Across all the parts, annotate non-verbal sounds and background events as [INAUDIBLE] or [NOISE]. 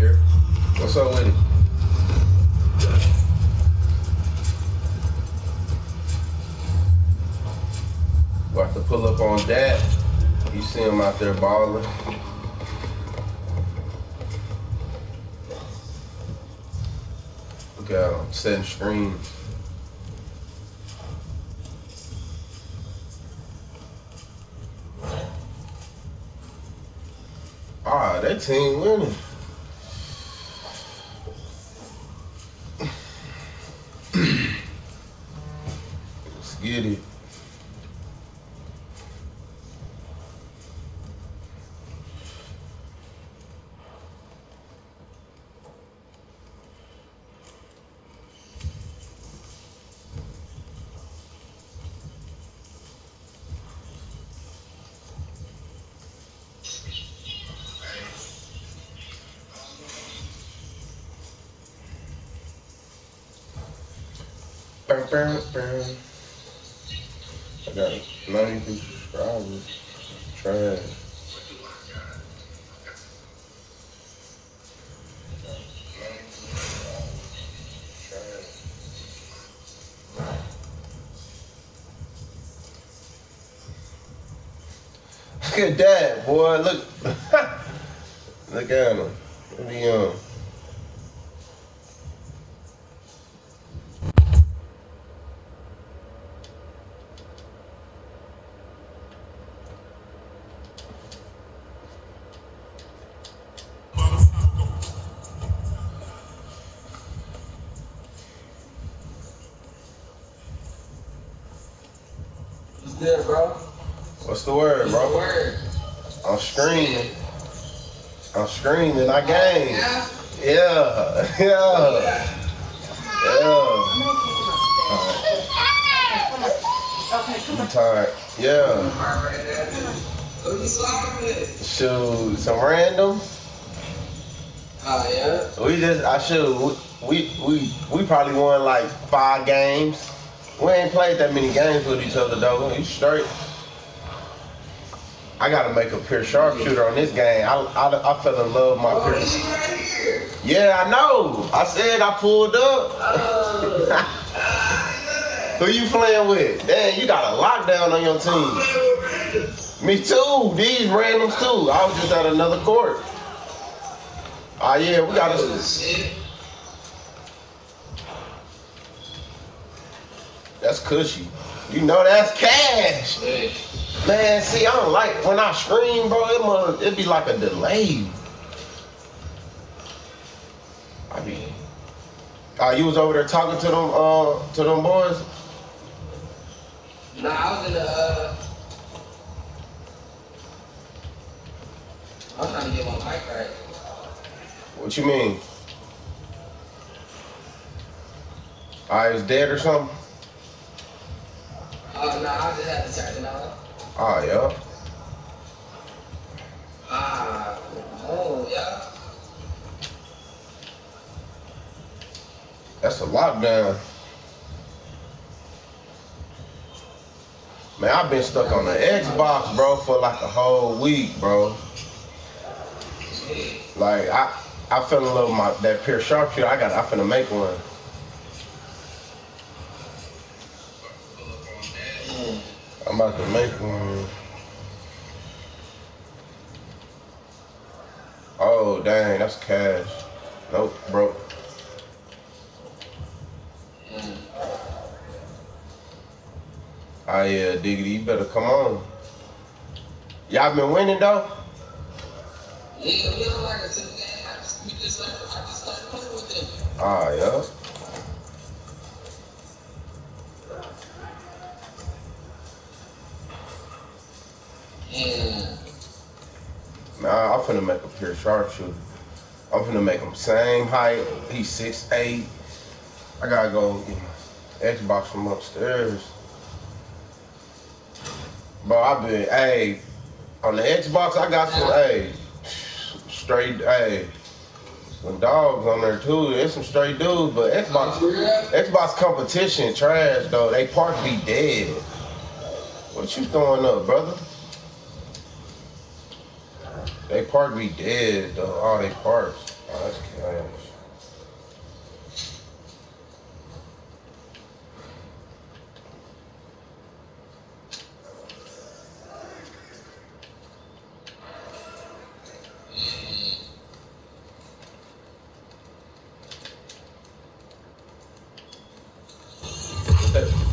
here. What's up with it? About to pull up on that. You see him out there balling. Look at him setting screens. Ah, that team winning. Bam, bam. I got 92 subscribers. Trash. Look at that, boy. Look. [LAUGHS] Look at him. Look at him. Bro? What's the word, What's the bro? word? I'm screaming. I'm screaming. I game. Yeah? Yeah. [LAUGHS] Yeah. Yeah. Tired. Yeah. Who you sliding with? Shoot, some random. Oh, yeah? We just, I shoot. We we we probably won like five games. We ain't played that many games with each other though. You straight. I gotta make a pure sharpshooter on this game. I, I, I fell in love with my Oh, pure. right. Yeah, I know. I said I pulled up. Oh. [LAUGHS] Who you playing with? Damn, you got a lockdown on your team. Me too. These randoms too. I was just at another court. Ah yeah, we got Oh, to. shit. That's cushy. You know that's cash. Man, see, I don't like when I scream, bro. It must, it be like a delay. I mean, Uh, you was over there talking to them, uh, to them boys. Nah, I was in the, uh... I'm trying to get my mic right. What you mean? I was dead or something? Oh, nah, I just had to turn it on. Oh yeah. Ah, oh, yeah. That's a lockdown. Man, I've been stuck on the Xbox, bro, for like a whole week, bro. Like I, I fell in love with my that pure sharpshooter. I got. I finna make one. About to make one. Oh dang, that's cash. Nope, broke. Mm. Ah yeah, diggity, you better come on. Y'all been winning though? Yeah, we don't like it to the game. I just, we just, like, I just playing with them. Ah yeah. And Nah, I'm finna make a pure sharpshooter. I'm finna make him same height. He's six eight. I gotta go get my Xbox from upstairs. Bro, I've been, hey, on the Xbox, I got some, hey, straight, hey, some dogs on there too. There's some straight dudes, but Xbox, Xbox competition trash though. They park be dead. What you throwing up, brother? They park be dead though. All they parts. Oh, that's cash.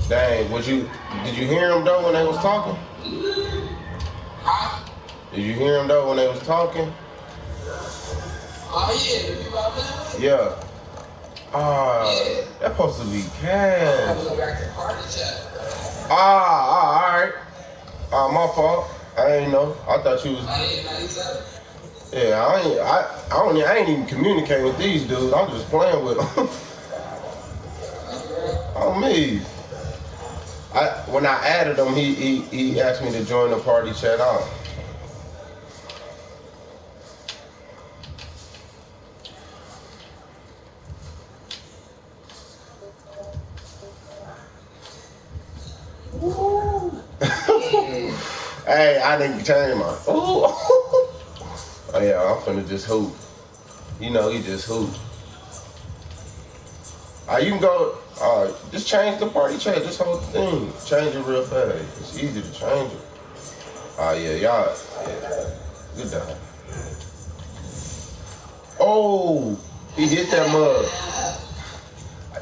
Dang, was you did you hear him though when they was talking? Did you hear him though when they was talking? Oh yeah, the people I. Yeah. Ah, Yeah. that's supposed to be cash. gonna go back to party chat. Ah, ah, all right. Ah, my fault. I ain't know. I thought you was. I ain't ninety seven. Yeah, I ain't. I, I don't. I ain't even communicating with these dudes. I'm just playing with them. [LAUGHS] Oh me. I when I added him, he he he asked me to join the party chat on. Hey, I didn't change my. Ooh. [LAUGHS] oh yeah, I'm finna just hoop. You know, he just hoop. Uh, you can go. Uh, just change the party chat. This whole thing, change it real fast. It's easy to change it. Oh yeah, y'all. Yeah. Good job. Oh, he hit that mug.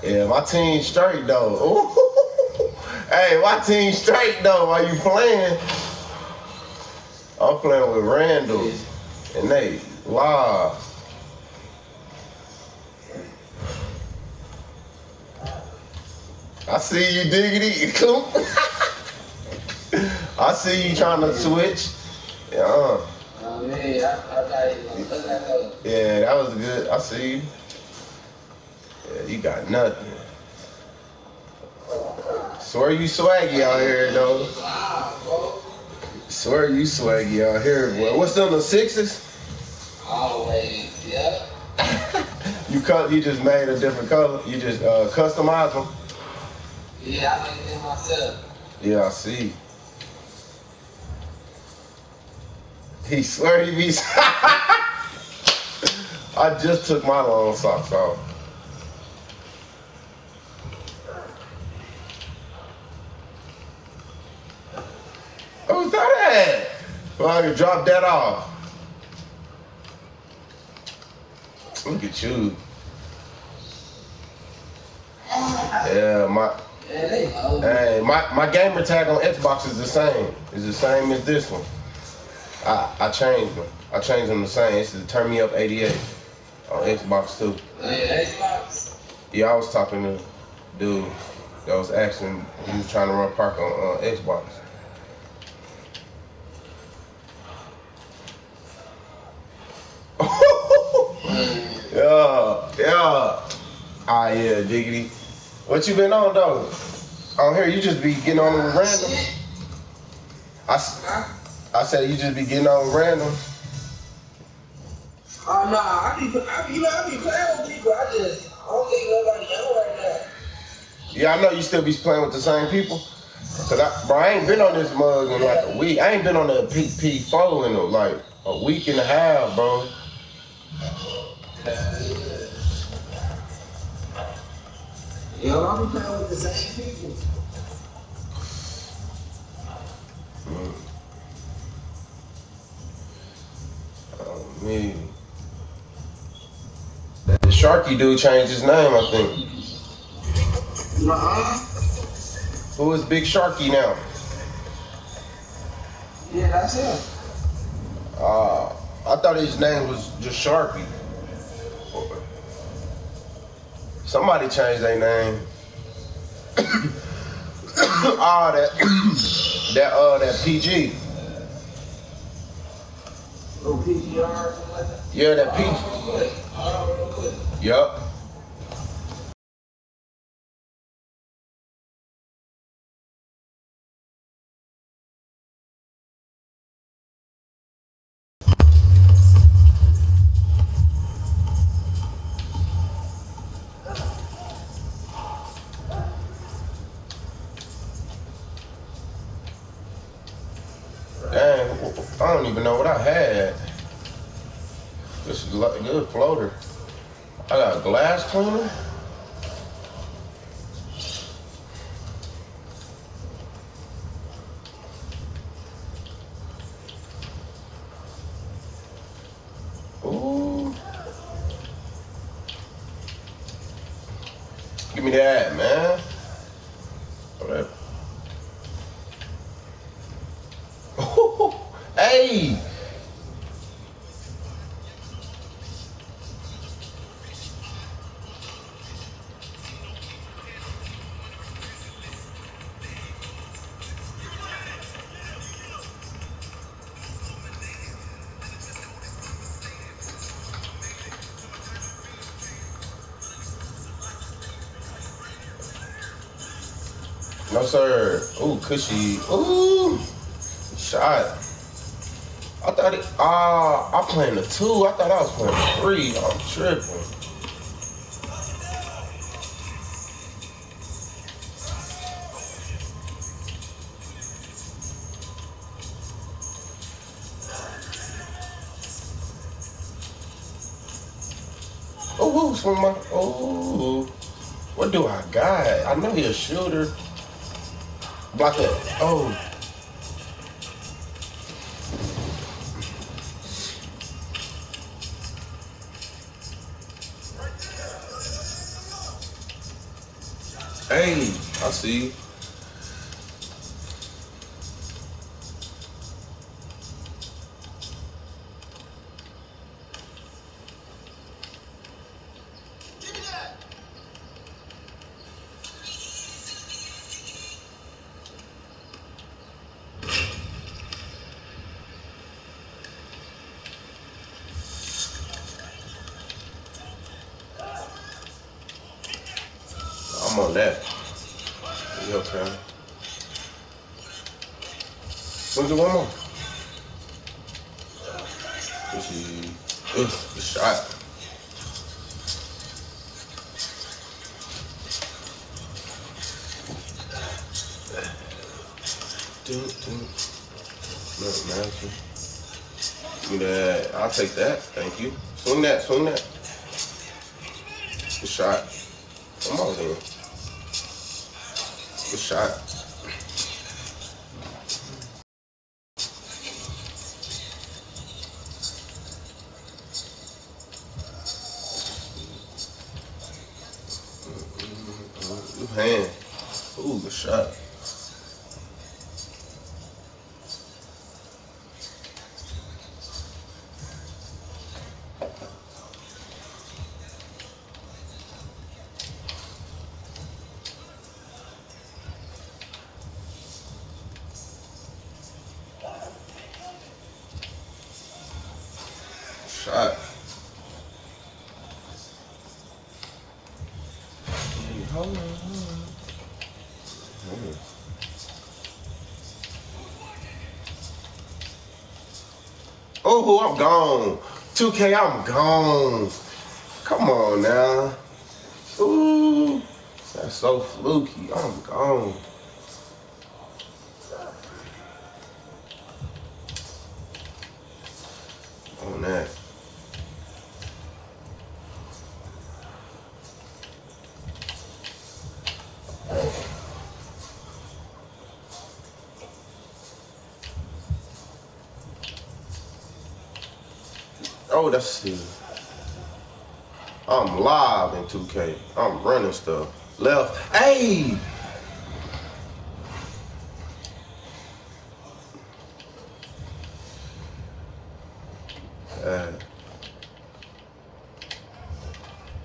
Yeah, my team straight though. Ooh. [LAUGHS] hey, my team straight though. Are you playing, I'm playing with Randall and they wow. I see you diggity. [LAUGHS] I see you trying to switch. Yeah, uh, yeah, that was good. I see you. Yeah, you got nothing. Swear you swaggy out here though. Swear you swaggy out here, boy. What's on the sixes? Always, yeah. [LAUGHS] you cut. You just made a different color. You just uh, customized them. Yeah, I made it myself. Yeah, I see. He swear he be. [LAUGHS] I just took my long socks off. Who's that? Well, I can drop that off. Look at you. Yeah, my. Hey, my, my gamer tag on Xbox is the same. It's the same as this one. I I changed them. I changed them the same. It's the Turn Me Up 88 on Xbox too. Yeah, Xbox. Yeah, I was talking to dude that was asking. He was trying to run park on uh, Xbox. [LAUGHS] yeah, yeah. Ah, yeah, diggity. What you been on though? On here, you just be getting on with random. I? I said you just be getting on with random. Oh no, I be, I be, you know, I be playing with people. I just, I don't think nobody know right now. Yeah, I know you still be playing with the same people. Cause I, bro, I ain't been on this mug in like a week. I ain't been on the PS4 in like a week and a half, bro. Yo, I be playing with the same people. Mm. Oh man. That Sharky dude changed his name, I think. Nuh-uh. Who is Big Sharky now? Yeah, that's him. Uh, I thought his name was just Sharpie. Somebody changed their name. [COUGHS] Ah, that [COUGHS] that uh that PG. Little PGR or something like that. Yeah, that PG. on sir. Ooh, cushy. Ooh, shot. I thought it. Ah, I'm playing the two. I thought I was playing the three. I'm tripping. Oh, ooh, swing my. Oh, what do I got? I know he a shooter. Block that. Oh. Hey, I see. Oh, I'm gone. 2K, I'm gone. Come on now. Ooh, that's so fluky. I'm gone. On that. That's still. I'm live in 2K. I'm running stuff. Left. Hey! Uh,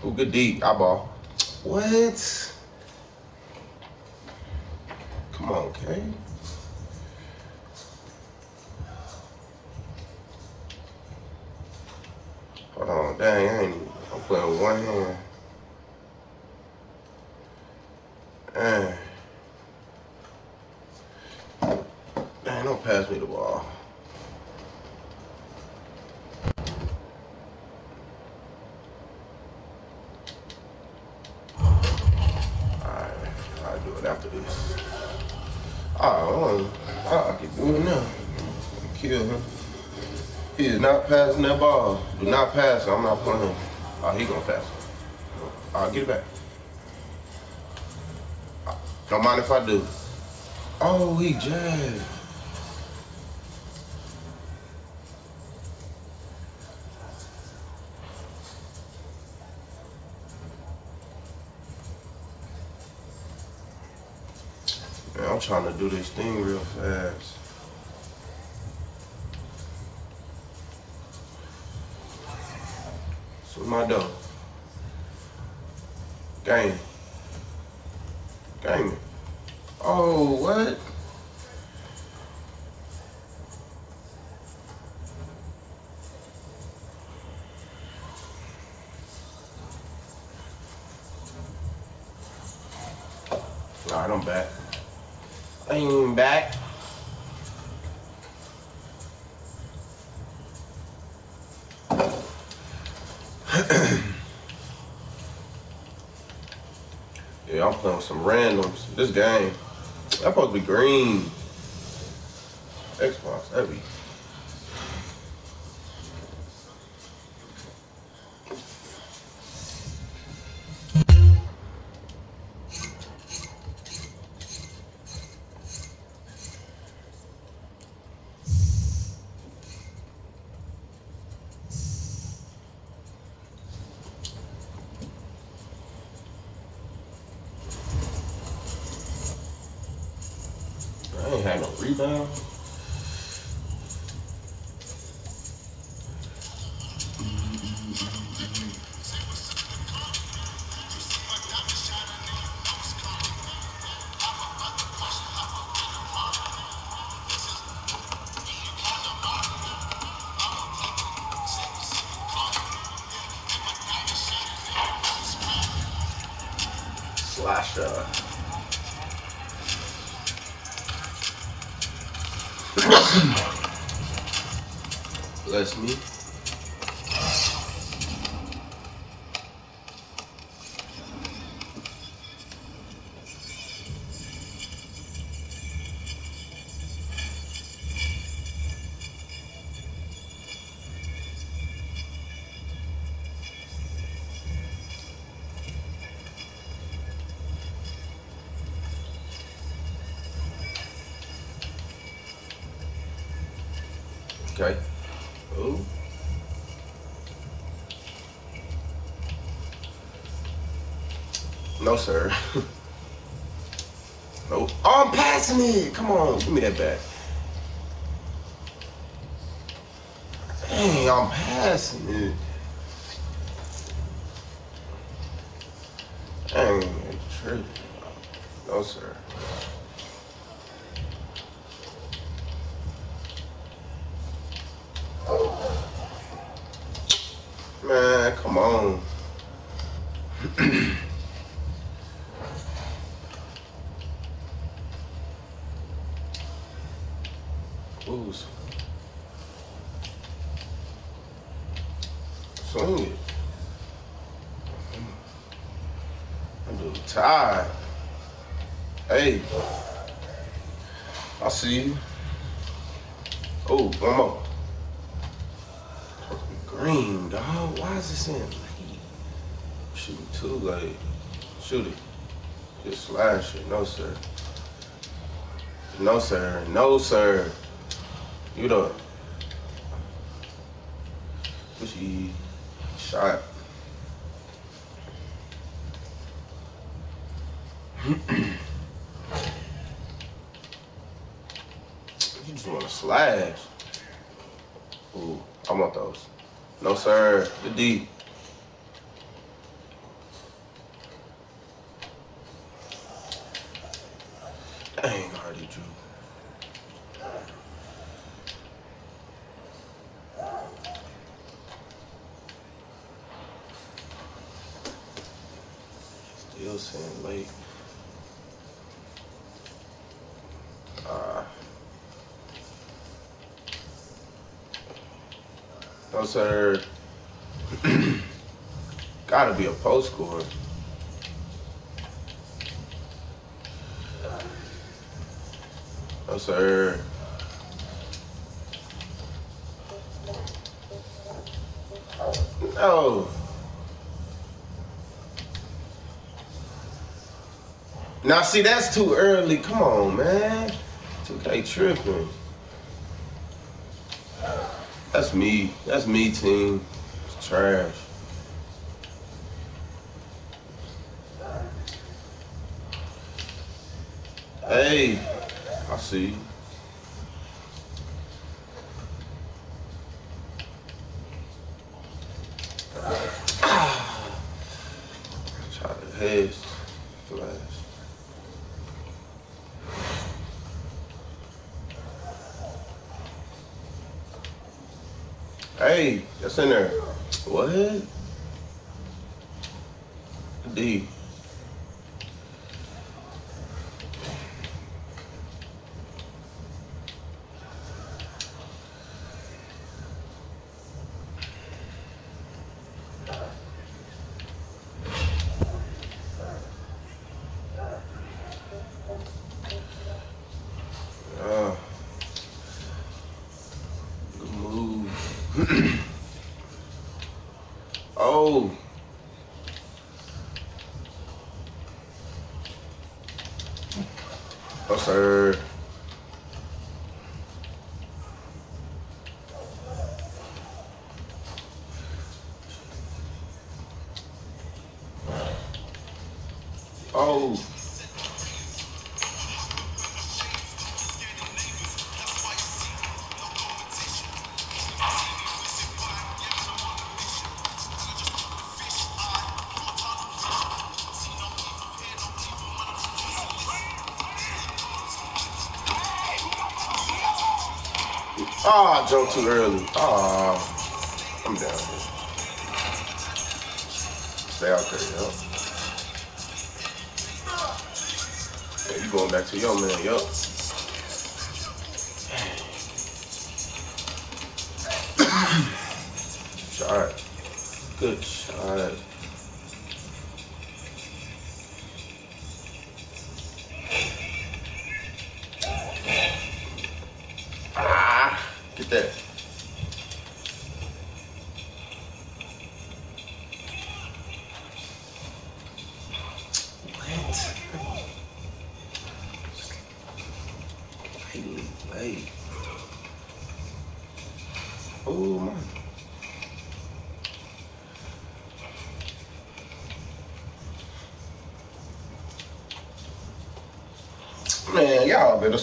ooh, good deep. Eyeball. What? Come on, K. Hold on. Dang, I ain't. I'm playing with one hand. Dang. Dang, don't pass me the ball. Alright, I'll do it after this. Alright, I can do it now. Kill him. He is not passing that ball. Do not pass. I'm not playing. Oh, he gonna pass. Oh, get it back. Don't mind if I do. Oh, he jabbed. Man, I'm trying to do this thing real fast. So my dough. Game. Game. Oh, what? Alright, I'm back. I'm back. yeah, I'm playing with some randoms. This game, that's supposed to be green. Xbox, that'd be. No, sir. no. [LAUGHS] Oh, I'm passing it. Come on, give me that back. Dang, I'm passing it. Dang, tripping. No, sir. Man, come on. Ooh. Swing it. I'm doing tired. Hey. I see you. Oh, one more. Green, dog. Why is this in late? Shooting too late. Shoot it. Just slash it. No, sir. No, sir. No, sir. You the pushy shot. you just want to slash. Ooh, I want those. No, sir. The D. Hardy Drew. Still saying late. Uh, no, sir. [CLEARS THROAT] Gotta be a post scorer. Sir. Oh. Now see that's too early. Come on, man. 2K tripping. That's me. That's me, team. It's trash. Hey, see. you. Try to hedge. Flash. Hey, that's in there. What? D. Uh, good move. oh. Oh, sir. Ah, too early. Ah, I'm down here. Stay out there, yo. Yeah, you going back to your man, yo. Shot. Good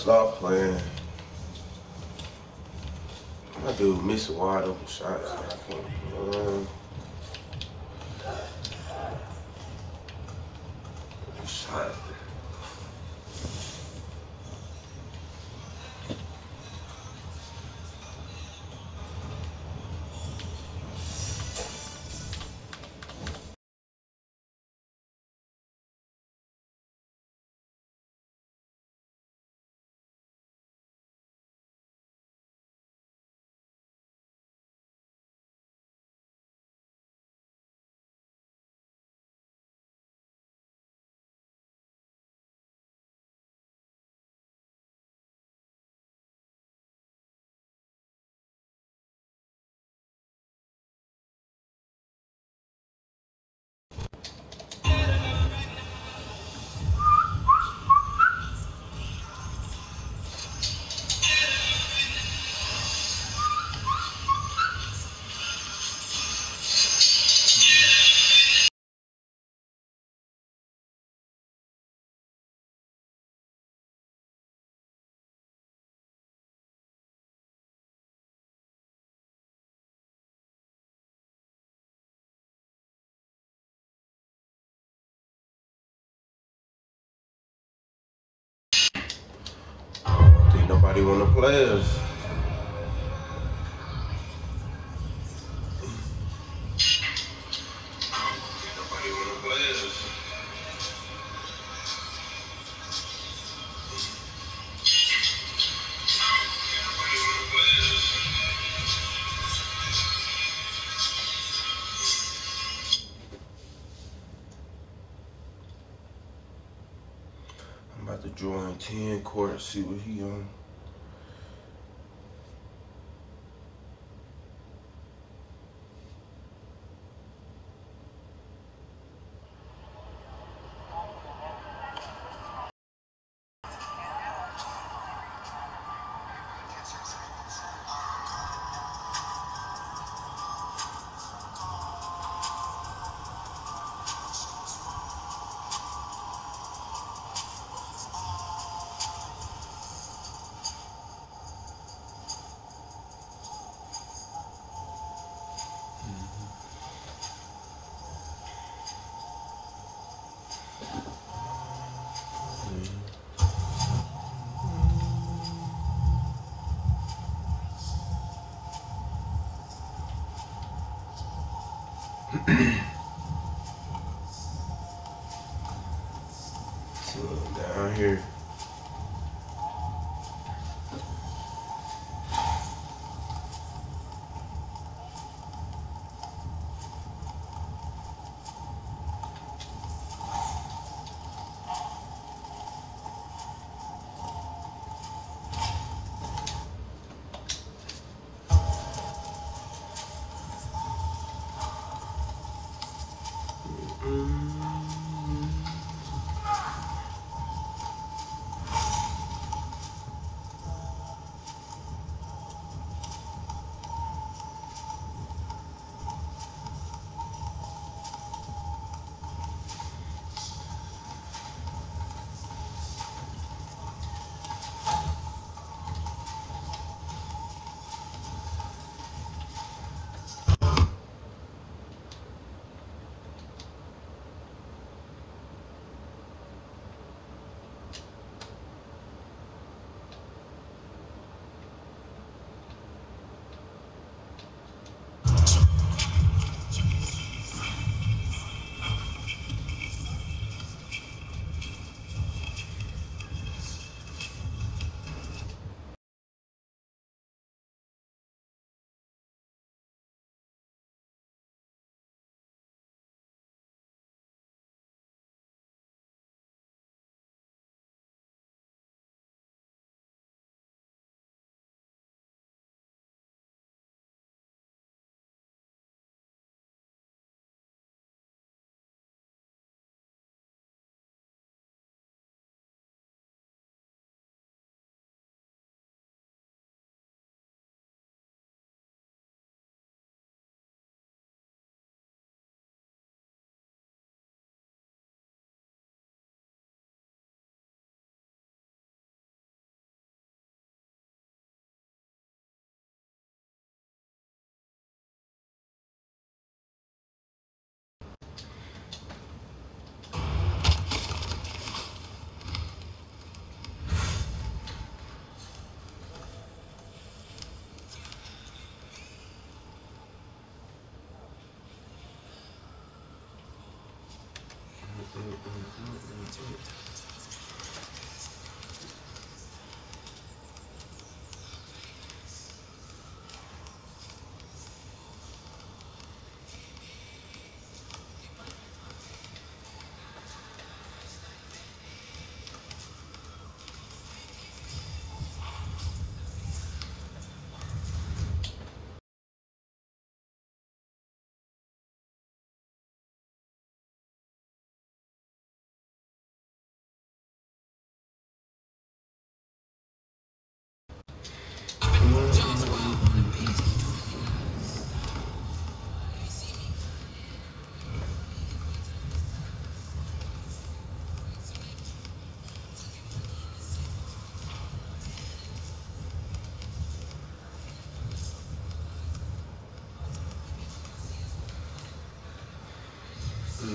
stop playing. My dude missing wide open shots. I Think nobody want to play Yeah. [CLEARS THROAT]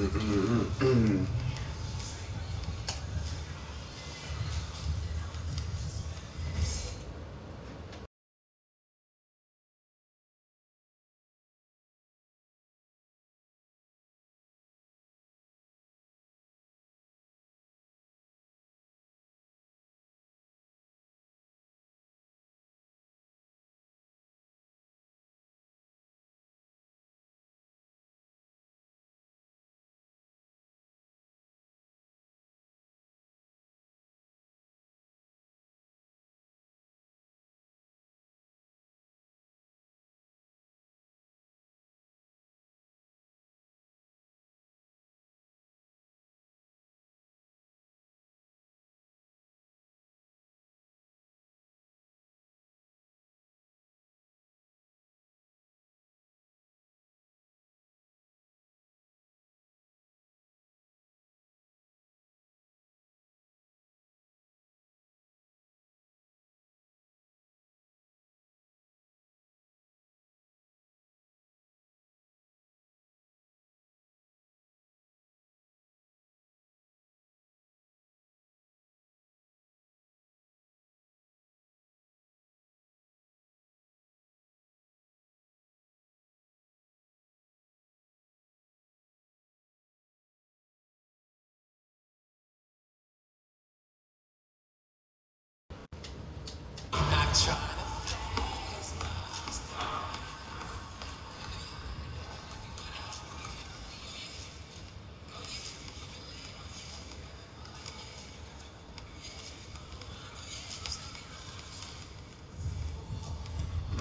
うんうんうん。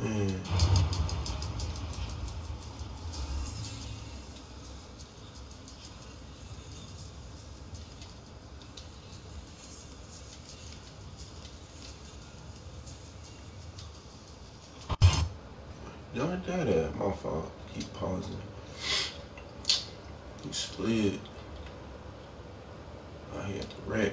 Mm. Man. Don't do that. My fault. Keep pausing. You split. I had to wreck.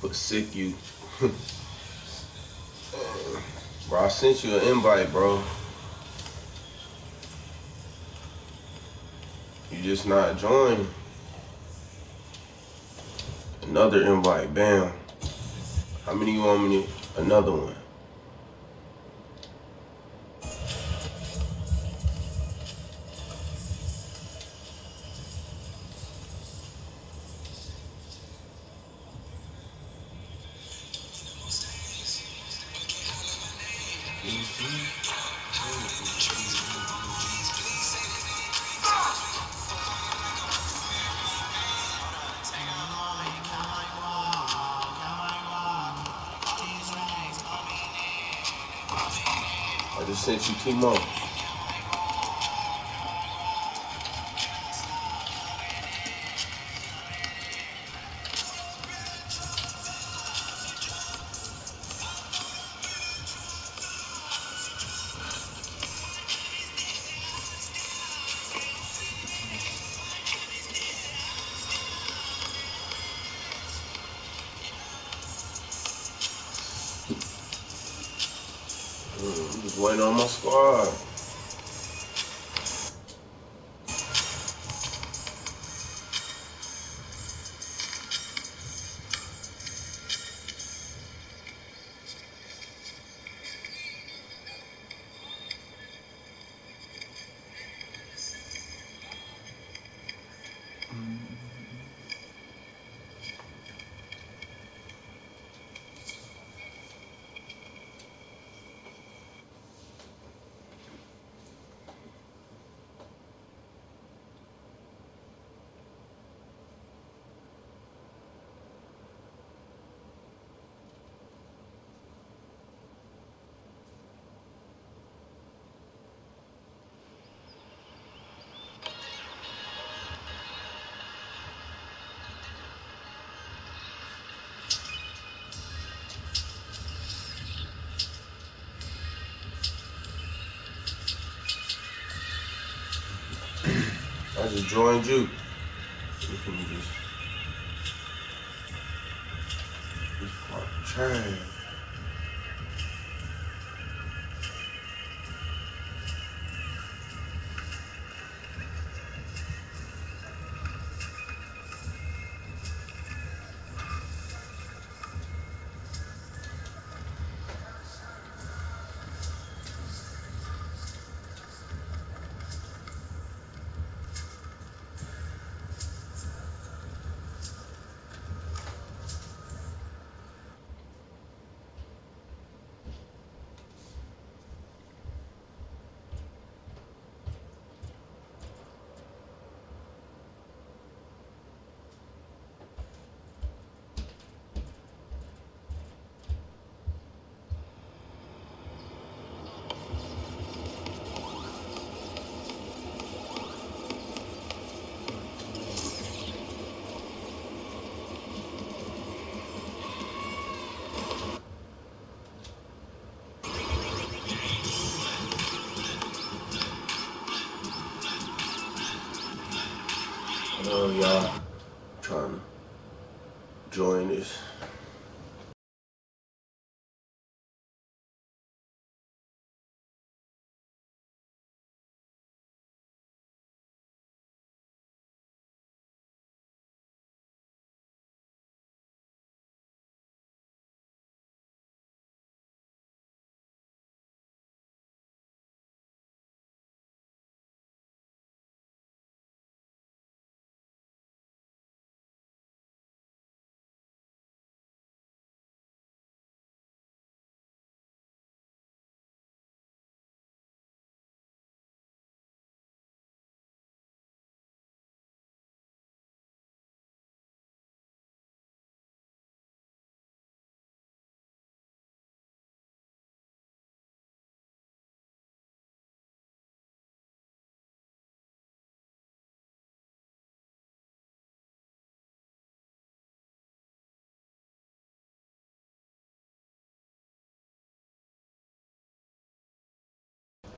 Put sick you. [LAUGHS] bro, I sent you an invite, bro. You just not join. Another invite, bam. How many you want me? Another one. More. I just joined you.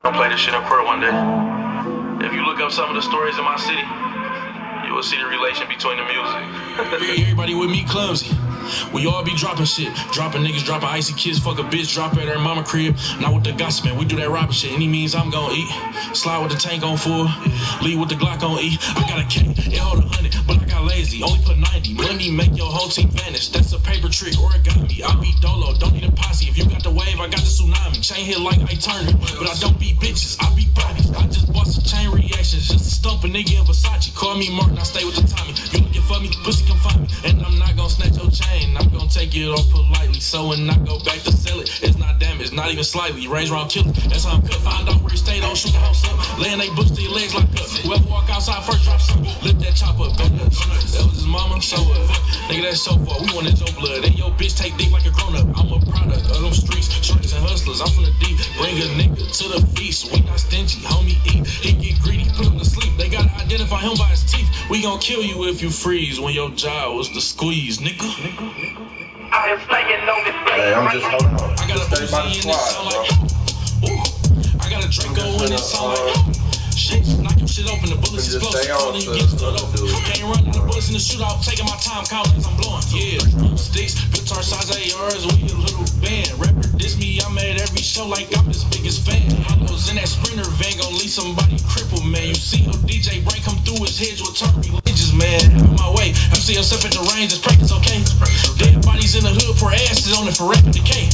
I'll play this shit up for one day. If you look up some of the stories in my city, you will see the relation between the music. [LAUGHS] Everybody with me clumsy. We all be dropping shit. Dropping niggas, dropping icy kids, fuck a bitch, drop at her mama crib. Not with the gossiping, we do that robbing shit. Any means I'm gonna eat. Slide with the tank on full. Lead with the Glock on E. I got a K, it hold a hundred, but I got lazy. Only put 90. Money make your whole team vanish. That's a paper trick, origami. I be dolo, don't need a posse. If you got the wave, I got the tsunami. Chain hit like I turn it, but I don't beat bitches. I be bodies. I just bought some chain reactions. Just to stump a nigga in Versace. Call me Martin, I stay with the Tommy. You looking for me, pussy come find me. And I'm not gonna snatch your chain. I'm gonna take it off politely. So when I go back to sell it, it's not damaged, not even slightly. Range round killer, that's how I'm cut. Find out where he stay, don't shoot the house up. Laying they boots to your legs like up. Whoever walk outside first, drop some. Lift that chop up, back up. That was his mama, so what? Nigga, that's so far. We wanted your blood. And your bitch take dick like a grown up. I'm a product of them streets, shorties and hustlers. I'm from the deep. Bring a nigga to the feast. We not stingy, homie. Eat. He get greedy, put him to sleep. They gotta identify him by his teeth. We gon' kill you if you freeze when your job was to squeeze, nigga. Hey, I'm just holding on. I got a Uzi in it, sound like. Ooh. I got a Draco in it, sound like. Shit, shit open, the bullets Just explosive, stay on and you to get stood the over. dude. Can't run out of bullets in the shootout, taking my time, counting as I'm blowing. Yeah, sticks, guitar size ARs, we a little band. Rapper diss me, I'm at every show like I'm his biggest fan. Hollows in that sprinter van, gon' leave somebody crippled, man. You see no DJ break come through his heads with turn religious, man. On my way, I see yourself at the range, it's practice, okay? Dead bodies in the hood, pour asses on it for rapid decay.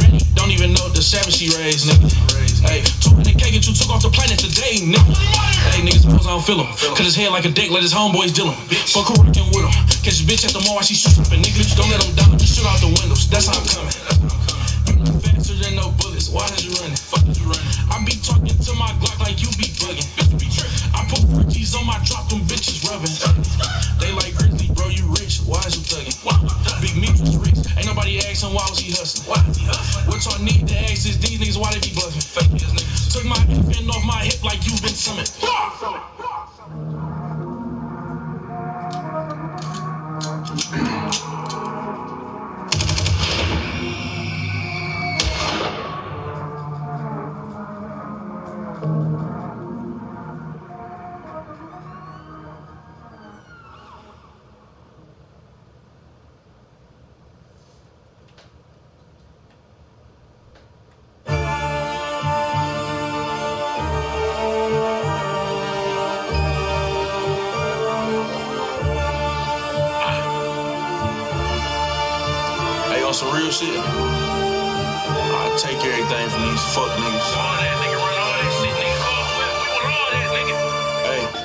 Ready, don't even know the savage she raised, nigga. Hey, 200k get you took off the planet today, nigga. Niggas suppose I don't feel him. Cause his head like a dick, let his homeboys deal him. Fuck who rockin' with him. Catch a bitch at the mall while she shootin' and nigga, don't let him down. Just shoot out the windows. That's how I'm coming. You faster than no bullets. Why is you running? Fuck is you running? I be talking to my Glock like you be bugging. I put 4Gs on my drop, them bitches rubbing. They like Grizzley, bro, you rich. Why is you thugging? Big Meech was rich. Ain't nobody asking why was he hustling. What y'all need to ask is these niggas why they be bluffing. Fake ass niggas. Took my FN off my hip like you've been summoned.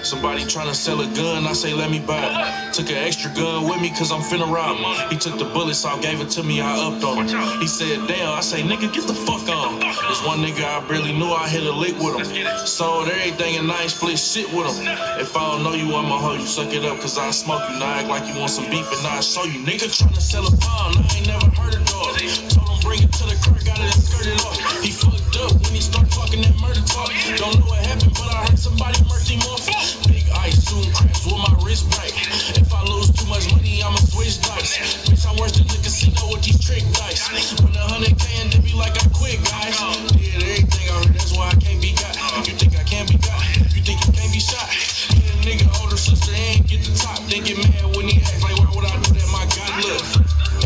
Somebody tryna sell a gun, I say let me buy it. Took an extra gun with me cause I'm finna rob him. He took the bullets out, gave it to me, I upped on him. He said, damn, I say, nigga, get the fuck on. This one nigga I barely knew, I hit a lick with him. Sold everything and I ain't split shit with him. If I don't know you, I'ma hoe you, suck it up cause I smoke you. Now act like you want some beef and I show you. Nigga tryna sell a pound, I ain't never heard of dog. Told him bring it to the car, got it and skirted off. He fucked up when he started talking that murder talk. Don't know what happened, but I heard somebody murked him off. Big ice, shooting craps with my wrist break. If I lose too much money, I'ma switch dice. Bitch, I'm worse than the casino with these trick dice. When a hundred K and they be like I quit, guys. Oh. Did everything I heard, that's why I can't be got. You think I can't be got? You think you can't be shot? Hit a nigga older sister ain't get the top. Then get mad when he act like, why would I do that? My God, look.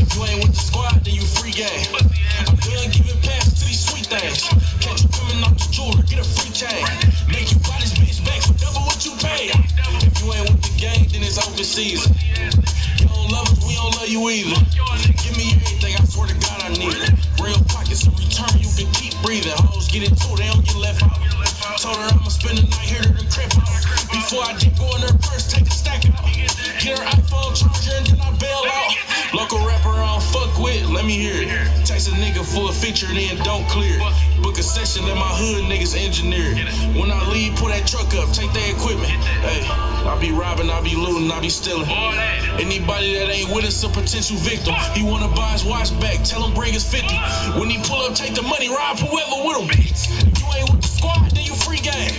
If you ain't with the squad, then you free game. I'm done giving passes to these sweet things. Catch you coming off the jeweler, get a free chain. Make you buy this bitch back for double what you paid. If you ain't with the game, then it's open season. You don't love us, we don't love you either. Give me everything, I swear to God I need it. Real pockets in return, you can keep breathing. Hoes get it too, they don't get left out. Told her I'ma spend the night here to the crib. Before I dip, go in her purse, take a stack out. Get her iPhone charger and then I bail out. Local rapper I don't fuck with, let me hear it. Text a nigga for a feature, then don't clear it. Book a session, let my hood niggas engineer it. When I leave, pull that truck up, take their equipment. Hey, I be robbing, I be looting, I be stealing. Anybody that ain't with us a potential victim. He wanna buy his watch back, tell him bring his 50. When he pull up, take the money, rob whoever with him. You ain't with the squad, then you free game.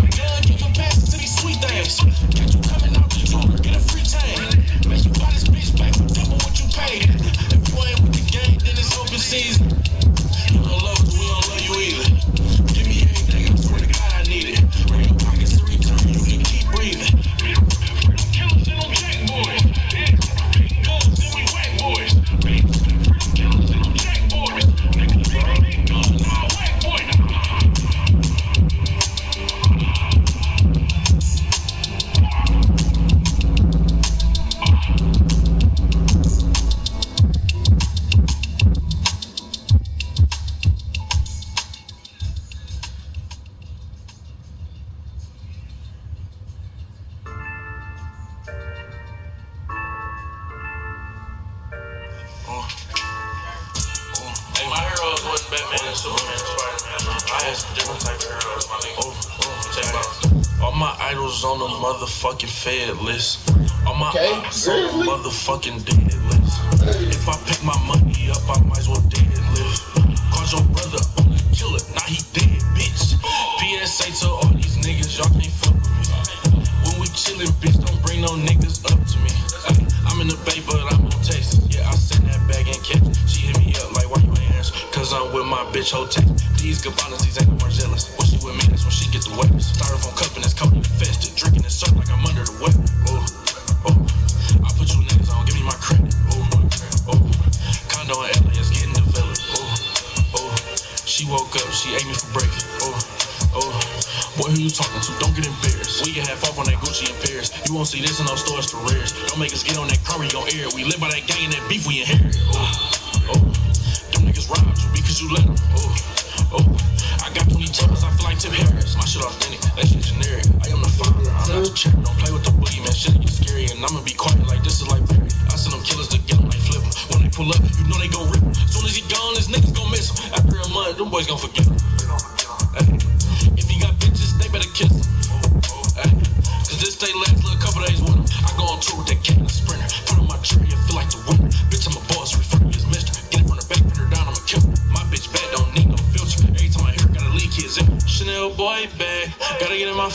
I'm done giving passes to these sweet things. Got you coming out the jeweler, get a free chain. Make you buy this bitch back for double what you paid. If you ain't with the game, then it's open season.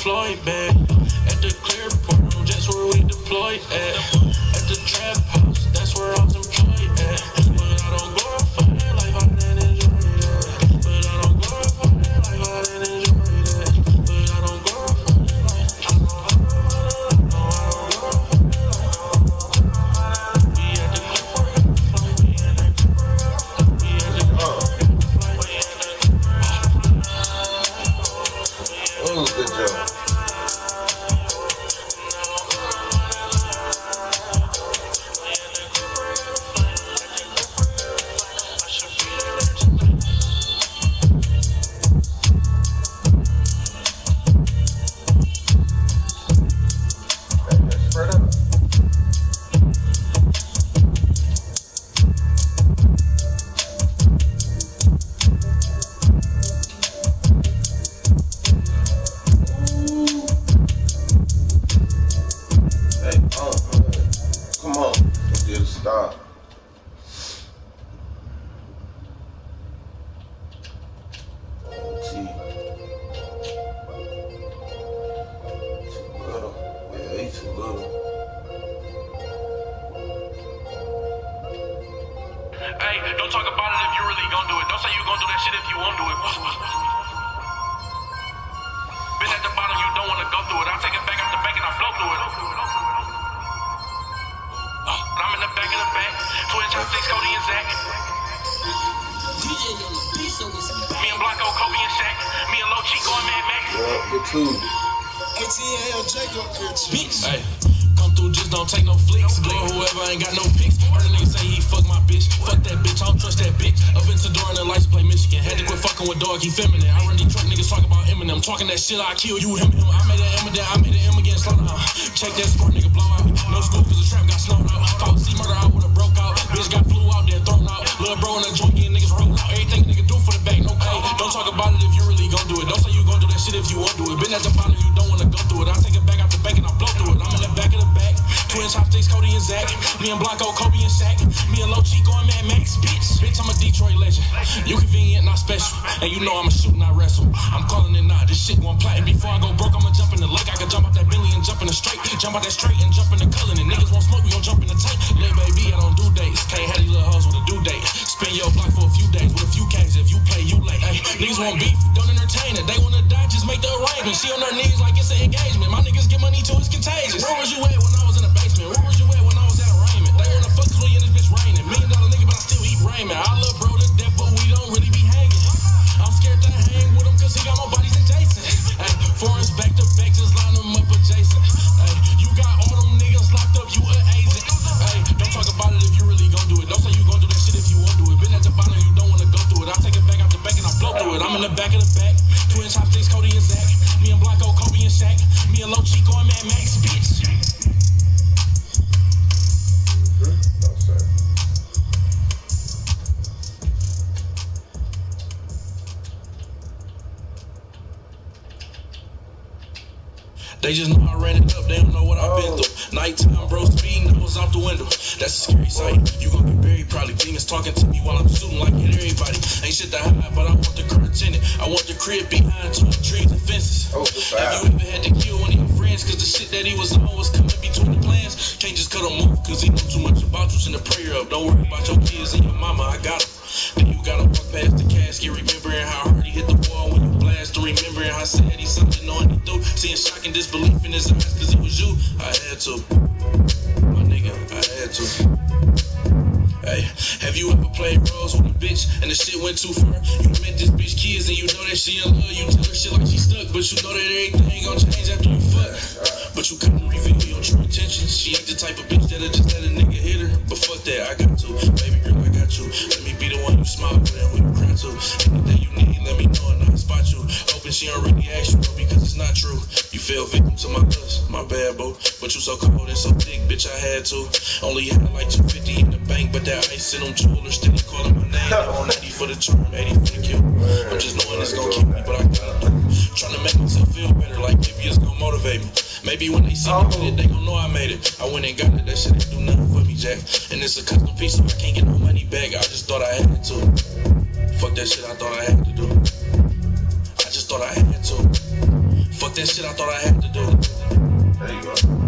Floyd bag. Hey, come through, just don't take no flicks. Blow whoever ain't got no pics. Heard a nigga say he fuck my bitch. Fuck that bitch, I don't trust that bitch. Up into door and the lights play Michigan. Had to quit fucking with dog, he feminine. I run Detroit, niggas talk about Eminem. Talking that shit, I kill you, him, him. I made an M again, I made an M again, slow down. Check that sport, nigga, blow out. No school, cause the trap got snowed out. Was see murder, I would've broke out. Bitch got flew out, then thrown out. Little bro in the joint, getting niggas rolled out. Everything nigga do for the bag, no pay. Don't talk about it if you really gon' do it. Don't say you if you won't do it. Been at the bottom, you don't wanna go through it. I take it back out the bank and I blow through it. I'm in the back of the back. Twin chopsticks, Cody and Zach. Me and Blanco, Kobe and Shaq. Me and Low and Mad Max, bitch. Bitch, I'm a Detroit legend. You convenient, not special. And you know I'm a shoot, not wrestle. I'm calling it not. This shit gon' platin'. Before I go broke, I'ma jump in the lake. I can jump out that Bentley and jump in the straight. Jump out that straight and jump in the cullen. And niggas won't smoke, we gon' jump in the tank. Lil' baby, I don't do dates. Can't have these little hoes with a due date. Spend your block for a few days with a few K's. If you play, you late. Ay, niggas want beef, don't entertain it. They wanna die, just make the arrangement. She on her knees like it's an engagement. My niggas get money too, it's contagious. Where was you at when I was in the basement? Where was you at when I was at arraignment? They wanna fuck 'cause we in this bitch raining. Million dollar nigga, but I still eat raiment. I love bro to death, but we don't really be hanging. I'm scared to hang with him 'cause he got more bodies than Jason. Ay, foreigns back to back, just line them up adjacent. Ay, you got all them niggas locked up, you an agent. Ay, don't talk about it if you really gon' do it. Don't say you gon' do that shit if you won't do it. Been at the bottom, you don't wanna go through it. I take it back out the bank and I blow through it. I'm in the back of the back. Twin chopsticks, Cody and Zach. Me and Blanco, Kobe and Shaq. Me and Low Chico and Mad Max, bitch. They just know I ran it up, they don't know what I've been oh. through. Nighttime, bro, speed was out the window. That's a scary sight. You gon' get buried, probably demons talking to me while I'm shooting like it, everybody. Ain't shit that high, but I want the tenant. I want the crib behind tall trees and fences. Oh, Have you ever had to kill one of your friends cause the shit that he was on was coming between the plans? Can't just cut him off cause he know too much about you. Send a prayer up. Don't worry about your kids and your mama, I got 'em. Then you gotta walk past the casket, remembering how hard he hit the wall when you blast, remembering how sad he something knowing he threw. Seeing shock and disbelief in his eyes cause it was you. I had to. My nigga, I had to. Hey, have you ever played roles with a bitch and the shit went too far? You met this bitch kids and you know that she in love. You tell her shit like she stuck, but you know that everything gon' change after you fuck. But you couldn't reveal your true intentions. She ain't the type of bitch that'll just let a nigga hit her. But fuck that, I got to. Baby girl, I got you. Let me be the one you smile with and we you cry to. Anything you need, let me know and I'll spot you. Hoping she already asked you, bro, because it's not true. You fell victim to my lust, my bad, bro. But you so cold and so thick, bitch, I had to. Only had like 250 in the bank, but that ice in them jewelers still calling my name. I'm on 80 for the charm, 80 for the kill. I'm just knowing it's gonna kill me, but I gotta do. Trying to make myself feel better, like maybe it's gonna motivate me. Maybe when they see me with it, they gon' know I made it. I went and got it, that shit ain't do nothing for me, Jack. And it's a custom piece, so I can't get no money back. I just thought I had to. Fuck that shit, I thought I had to do. I just thought I had to. Fuck that shit, I thought I had to do. There you go.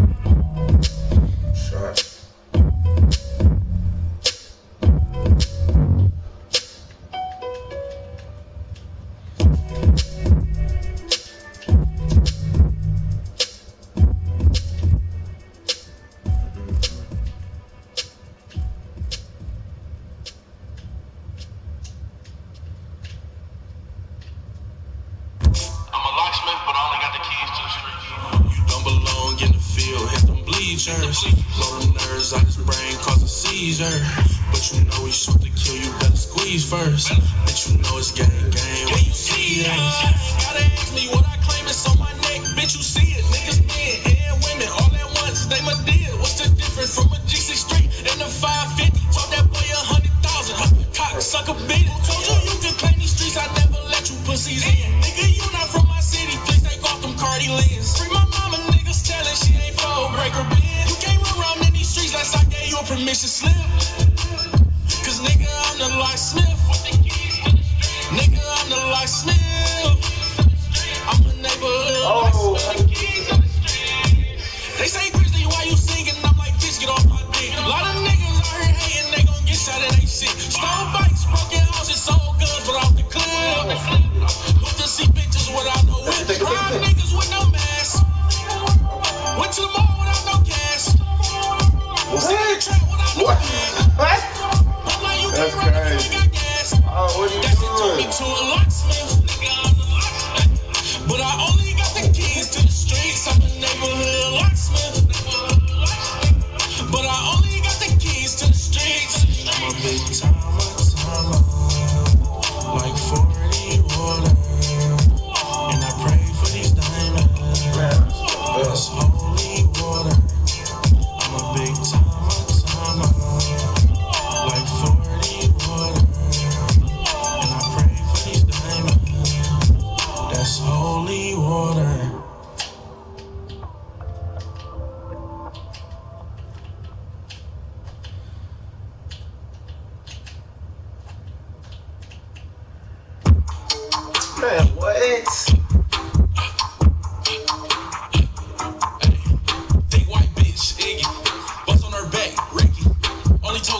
To kill, you better squeeze first. Bitch, you know it's gang gang when you see us. Uh, gotta ask me what I claim is on my neck, bitch, you see it. Niggas men and women all at once, they my deal. What's the difference from a G6 Street and a 550? Told that boy a hundred thousand. Cock sucker beat it. Told you you can claim these streets, I never let you pussies in. Nigga, you not from my city, please take off them Cardi lens. Free my mama, niggas telling she ain't flow breaker bin. You can't run around in these streets unless I gave you a permission slip.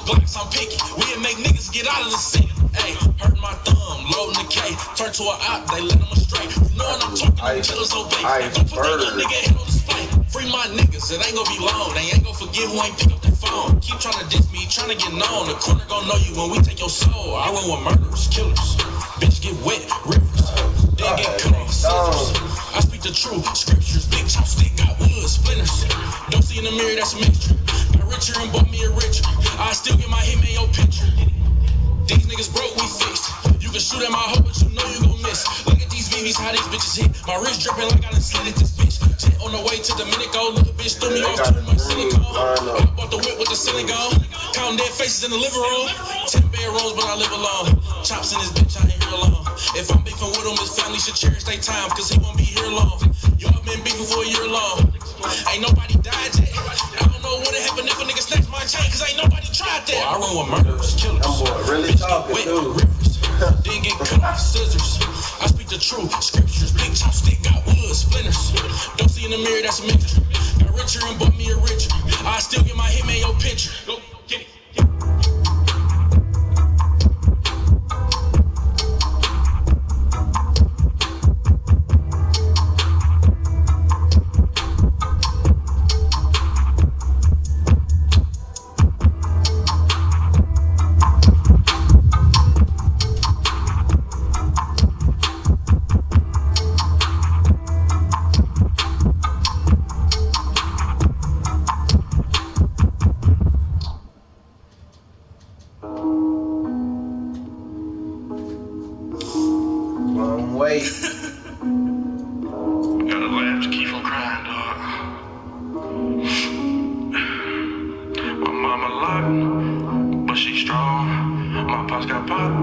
Glocks I'm picky. We'll make niggas get out of the city. Hey, hurt my thumb, loading the K. Turn to a op, they let him astray. Knowing I'm talking killers oh, obey. ice Don't put that bird. nigga head on display. Free my niggas, it ain't gonna be long. They ain't gonna forget who ain't pick up their phone. Keep trying to diss me, trying to get known. The corner gonna know you when we take your soul. I run with murderers, killers. Bitch get wet, rivers. Then get cut off scissors. I speak the truth, scriptures, big chopstick, got wood, splinters. Don't see in the mirror, that's a mixture and bought me a. I still get my hitman your picture. These niggas broke, we fixed. You can shoot at my hoe, but you know you gon' miss. Look at these VVs, how these bitches hit. My wrist dripping like I done slid this bitch. Shit on the way to Dominico, little bitch threw me off too much. I bought the whip with the silicone. Counting dead faces in the living room. Ten bedrooms, but I live alone. Chops in this bitch, I ain't here alone. If I'm beefing with him, his family should cherish their time, cause he won't be here long. Y'all been beefing for a year long. Ain't nobody died yet never would happened if a nigga snatched my chain, cause ain't nobody tried that. Well, I run with murderers, killers. Boy really bitch, talking, wet. Rivers, then get cut off scissors. I speak the truth, scriptures, big chopstick, got wood, splinters. Don't see in the mirror, that's a mixture. Got richer and bought me a richer. I still get my hitman your picture. Go faz capaz.